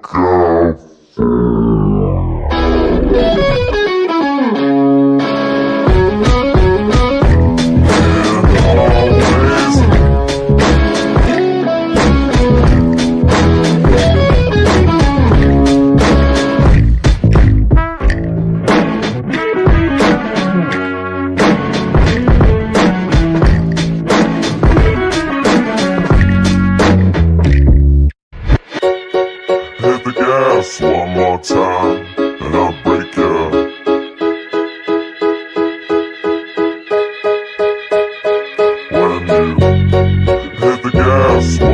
go first. Dios.